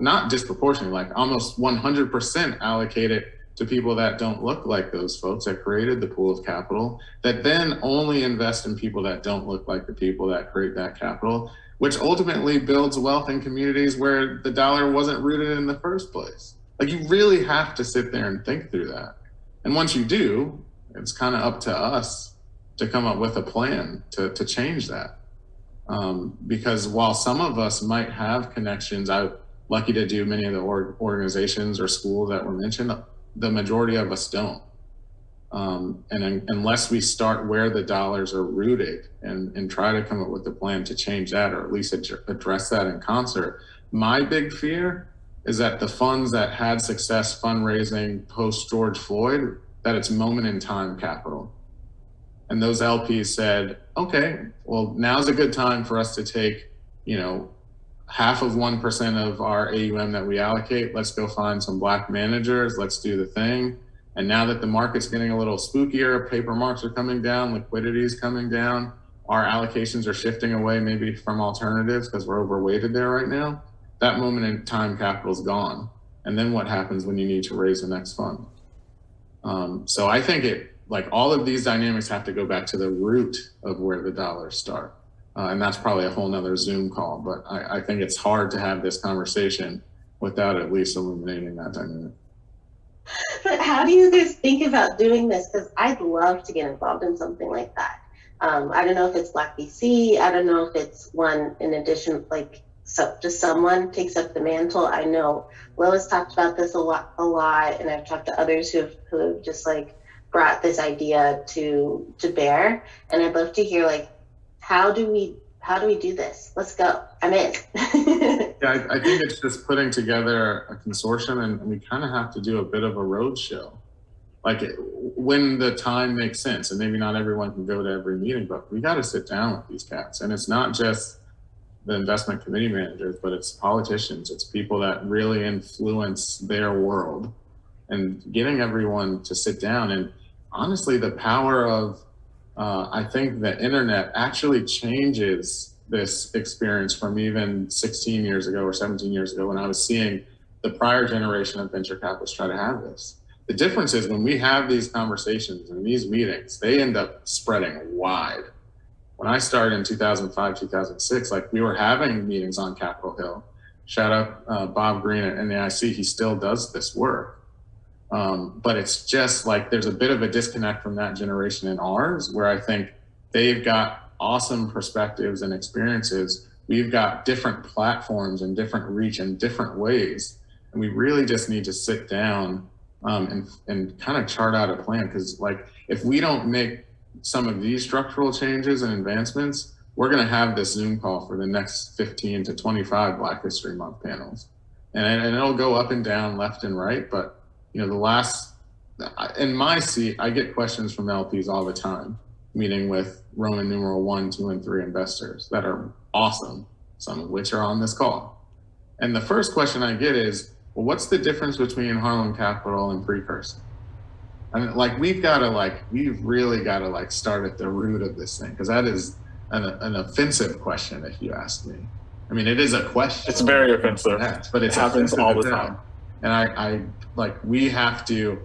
[SPEAKER 5] not disproportionately, like almost 100% allocate it to people that don't look like those folks that created the pool of capital, that then only invest in people that don't look like the people that create that capital, which ultimately builds wealth in communities where the dollar wasn't rooted in the first place. Like you really have to sit there and think through that. And once you do, it's kind of up to us to come up with a plan to, to change that. Um, because while some of us might have connections, I'm lucky to do many of the org- organizations or schools that were mentioned, the majority of us don't. Um, and un- unless we start where the dollars are rooted and, and try to come up with a plan to change that or at least ad- address that in concert, my big fear is that the funds that had success fundraising post George Floyd, that it's moment in time capital. And those LPs said, okay, well, now's a good time for us to take, you know, half of 1% of our AUM that we allocate. Let's go find some black managers. Let's do the thing. And now that the market's getting a little spookier, paper marks are coming down, liquidity is coming down, our allocations are shifting away maybe from alternatives because we're overweighted there right now that moment in time capital is gone. And then what happens when you need to raise the next fund? Um, so I think it like all of these dynamics have to go back to the root of where the dollars start. Uh, and that's probably a whole nother Zoom call, but I, I think it's hard to have this conversation without at least illuminating that dynamic.
[SPEAKER 4] But how do you guys think about doing this? Because I'd love to get involved in something like that. Um, I don't know if it's BLCK VC. I don't know if it's one in addition, like so just someone takes up the mantle. I know Lois talked about this a lot, a lot, and I've talked to others who have, who have just like brought this idea to to bear. And I'd love to hear like, how do we how do we do this? Let's go. I'm in.
[SPEAKER 5] yeah, I, I, think it's just putting together a consortium, and, and we kind of have to do a bit of a roadshow. Like it, when the time makes sense, and maybe not everyone can go to every meeting, but we got to sit down with these cats. And it's not just the investment committee managers, but it's politicians, it's people that really influence their world, and getting everyone to sit down. And honestly, the power of uh, I think the internet actually changes this experience from even 16 years ago or 17 years ago when I was seeing the prior generation of venture capitalists try to have this. The difference is when we have these conversations and these meetings, they end up spreading wide when I started in 2005, 2006, like we were having meetings on Capitol Hill. Shout out uh, Bob Greene at NAIC. He still does this work. Um, but it's just like there's a bit of a disconnect from that generation and ours, where I think they've got awesome perspectives and experiences. We've got different platforms and different reach and different ways. And we really just need to sit down um, and, and kind of chart out a plan. Because, like, if we don't make some of these structural changes and advancements, we're going to have this Zoom call for the next 15 to 25 Black History Month panels. And, and it'll go up and down, left and right. But, you know, the last in my seat, I get questions from LPs all the time, meeting with Roman numeral one, two, and three investors that are awesome, some of which are on this call. And the first question I get is, well, what's the difference between Harlem Capital and Precursor? And like, we've got to like, we've really got to like start at the root of this thing because that is an, an offensive question, if you ask me. I mean, it is a question.
[SPEAKER 6] It's very offensive.
[SPEAKER 5] Yes, but it
[SPEAKER 6] happens all the time.
[SPEAKER 5] And I, I like, we have to,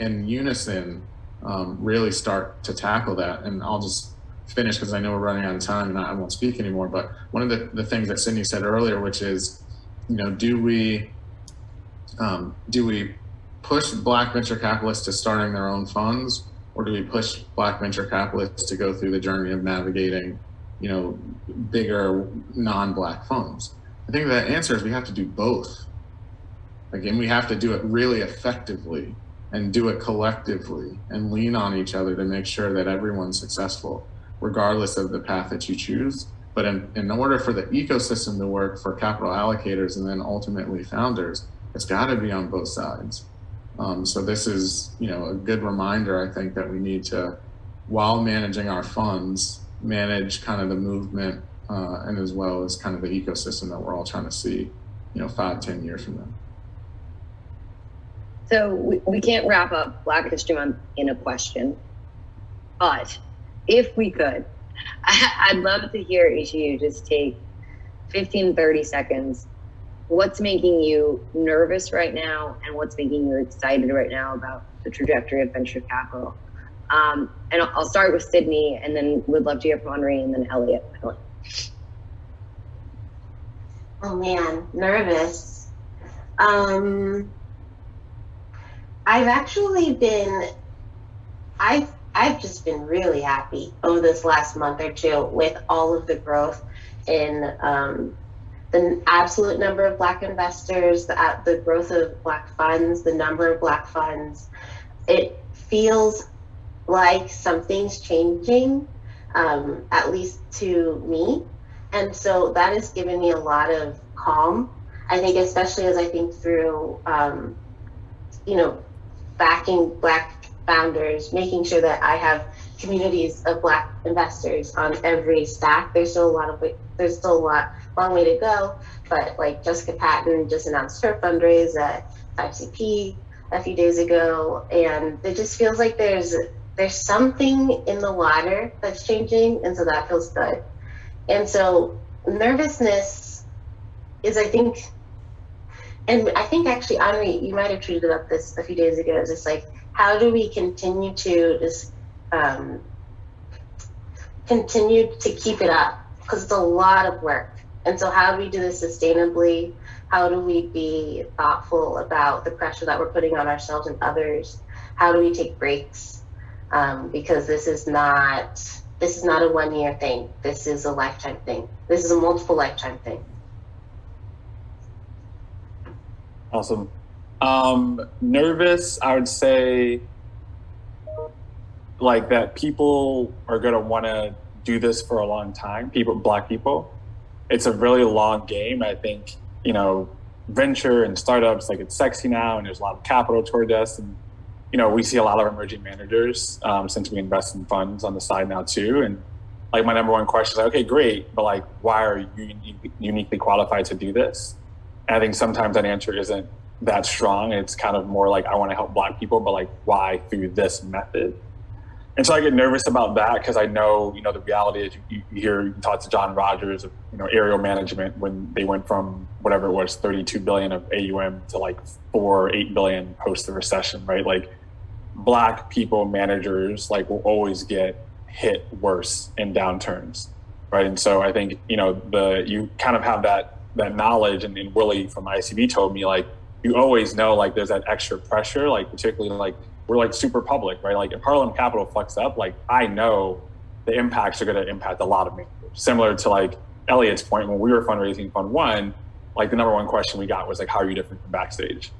[SPEAKER 5] in unison, um, really start to tackle that. And I'll just finish because I know we're running out of time and I won't speak anymore. But one of the, the things that Sydney said earlier, which is, you know, do we um, do we push black venture capitalists to starting their own funds, or do we push black venture capitalists to go through the journey of navigating, you know, bigger non-black funds? I think that answer is we have to do both. Again, we have to do it really effectively and do it collectively and lean on each other to make sure that everyone's successful, regardless of the path that you choose. But in, in order for the ecosystem to work for capital allocators and then ultimately founders, it's got to be on both sides. Um, so this is, you know, a good reminder. I think that we need to, while managing our funds, manage kind of the movement uh, and as well as kind of the ecosystem that we're all trying to see, you know, five, ten years from now.
[SPEAKER 2] So we, we can't wrap up Black History Month in a question, but if we could, I, would love to hear each of you just take 15, 30 seconds. What's making you nervous right now, and what's making you excited right now about the trajectory of venture capital? Um, and I'll, I'll start with Sydney, and then would love to hear from Henri, and then Elliott.
[SPEAKER 4] Oh man, nervous. Um, I've actually been, I've I've just been really happy over this last month or two with all of the growth in um, the absolute number of Black investors, the, uh, the growth of Black funds, the number of Black funds. It feels like something's changing, um, at least to me. And so that has given me a lot of calm. I think, especially as I think through, um, you know, backing Black founders, making sure that I have communities of Black investors on every stack. There's still a lot of there's still a lot long way to go, but like Jessica Patton just announced her fundraise at 5CP a few days ago, and it just feels like there's there's something in the water that's changing, and so that feels good. And so nervousness is, I think, and I think actually, Henri, you might have tweeted up this a few days ago. It's just like how do we continue to just um, continue to keep it up? Because it's a lot of work. And so, how do we do this sustainably? How do we be thoughtful about the pressure that we're putting on ourselves and others? How do we take breaks? Um, because this is not this is not a one year thing. This is a lifetime thing. This is a multiple lifetime thing.
[SPEAKER 6] Awesome. Um, nervous, I would say, like that people are going to want to do this for a long time. People, black people, it's a really long game. I think you know, venture and startups like it's sexy now, and there's a lot of capital toward us, and you know, we see a lot of emerging managers um, since we invest in funds on the side now too, and like my number one question is like, okay, great, but like, why are you uniquely qualified to do this? I think sometimes that answer isn't that strong. It's kind of more like I want to help black people, but like why through this method? And so I get nervous about that because I know, you know, the reality is you, you hear you talk to John Rogers of, you know, Ariel Management when they went from whatever it was, 32 billion of AUM to like four or eight billion post the recession, right? Like black people managers like will always get hit worse in downturns, right? And so I think, you know, the you kind of have that that knowledge and, and Willie from ICV told me like you always know like there's that extra pressure, like particularly like we're like super public, right? Like if Harlem Capital fucks up, like I know the impacts are going to impact a lot of managers. Similar to like Elliott's point when we were fundraising Fund One, like the number one question we got was like, how are you different from Backstage,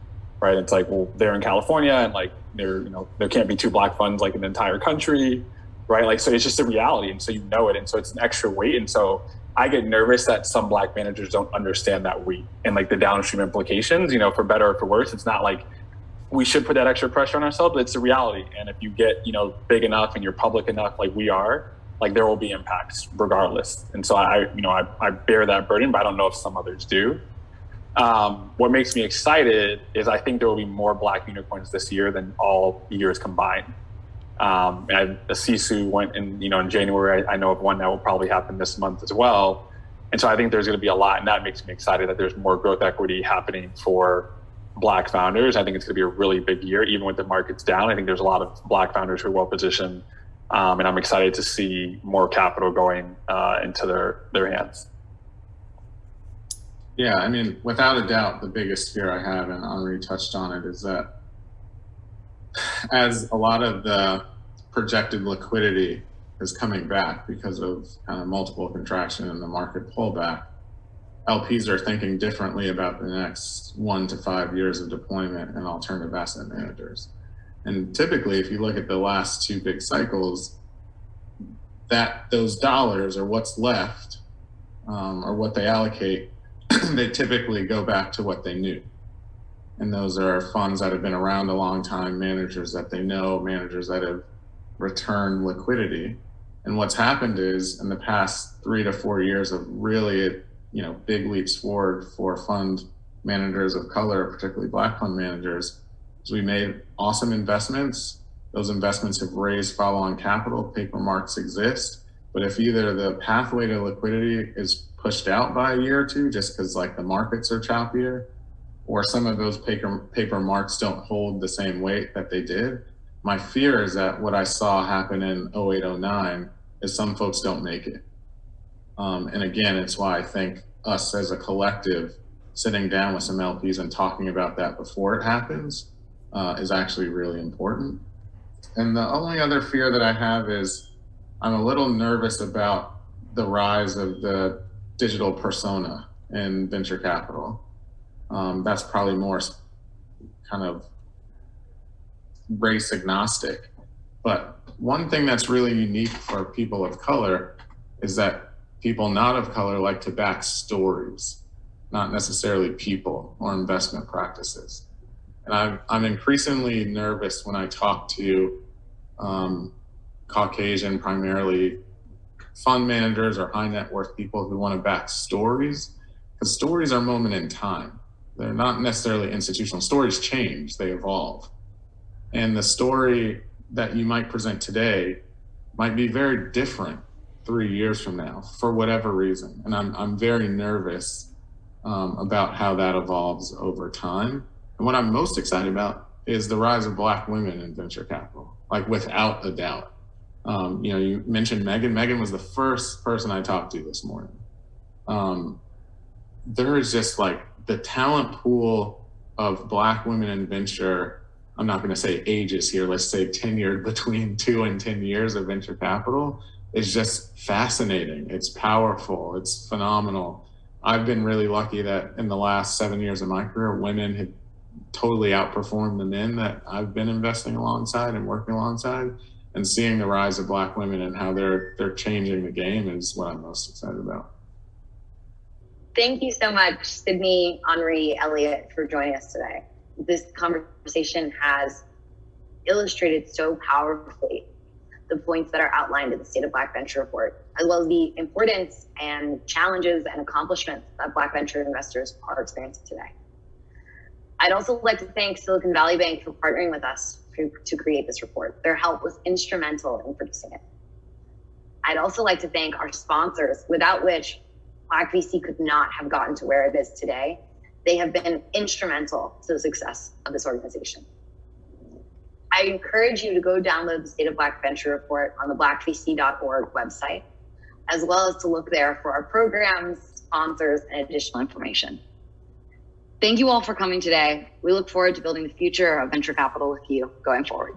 [SPEAKER 6] right? It's like, well, they're in California and like there, you know, there can't be two black funds like in the entire country, right? Like so, it's just a reality, and so you know it, and so it's an extra weight, and so I get nervous that some black managers don't understand that we and like the downstream implications, you know, for better or for worse. It's not like we should put that extra pressure on ourselves. But it's a reality, and if you get you know big enough and you're public enough, like we are, like there will be impacts regardless. And so I, you know, I, I bear that burden, but I don't know if some others do. Um, what makes me excited is I think there will be more black unicorns this year than all years combined. Um, and Sisu went in, you know, in January. I, I know of one that will probably happen this month as well. And so I think there's going to be a lot, and that makes me excited that there's more growth equity happening for black founders. I think it's going to be a really big year, even with the markets down. I think there's a lot of black founders who are well positioned, um, and I'm excited to see more capital going uh, into their their hands.
[SPEAKER 5] Yeah, I mean, without a doubt, the biggest fear I have, and Henri touched on it, is that as a lot of the projected liquidity is coming back because of kind of multiple contraction and the market pullback, LPs are thinking differently about the next one to five years of deployment in alternative asset managers. And typically, if you look at the last two big cycles, that those dollars or what's left um, or what they allocate they typically go back to what they knew. And those are funds that have been around a long time, managers that they know, managers that have returned liquidity. And what's happened is in the past three to four years of really, you know, big leaps forward for fund managers of color, particularly black fund managers, is we made awesome investments. Those investments have raised follow-on capital, paper marks exist. But if either the pathway to liquidity is pushed out by a year or two just because like the markets are choppier or some of those paper paper marks don't hold the same weight that they did. My fear is that what i saw happen in 0809 is some folks don't make it. Um, and again it's why i think us as a collective sitting down with some lps and talking about that before it happens uh, is actually really important. And the only other fear that i have is i'm a little nervous about the rise of the digital persona in venture capital. Um, that's probably more kind of race agnostic. But one thing that's really unique for people of color is that people not of color like to back stories, not necessarily people or investment practices. And I'm, I'm increasingly nervous when I talk to um, Caucasian, primarily fund managers or high net worth people who want to back stories because stories are moment in time. They're not necessarily institutional. Stories change, they evolve. And the story that you might present today might be very different three years from now for whatever reason. And I'm, I'm very nervous um, about how that evolves over time. And what I'm most excited about is the rise of Black women in venture capital, like without a doubt. Um, you know, you mentioned Megan. Megan was the first person I talked to this morning. Um, there is just like the talent pool of Black women in venture. I'm not going to say ages here. Let's say tenured between two and 10 years of venture capital is just fascinating. It's powerful. It's phenomenal. I've been really lucky that in the last seven years of my career, women have totally outperformed the men that I've been investing alongside and working alongside and seeing the rise of black women and how they're they're changing the game is what I'm most excited about.
[SPEAKER 2] Thank you so much, Sydney, Henri, Elliott, for joining us today. This conversation has illustrated so powerfully the points that are outlined in the State of Black Venture Report, as well as the importance and challenges and accomplishments that Black venture investors are experiencing today. I'd also like to thank Silicon Valley Bank for partnering with us to create this report. Their help was instrumental in producing it. I'd also like to thank our sponsors, without which BLCK VC could not have gotten to where it is today. They have been instrumental to the success of this organization. I encourage you to go download the State of Black Venture Report on the blackvc.org website, as well as to look there for our programs, sponsors, and additional information. Thank you all for coming today. We look forward to building the future of venture capital with you going forward.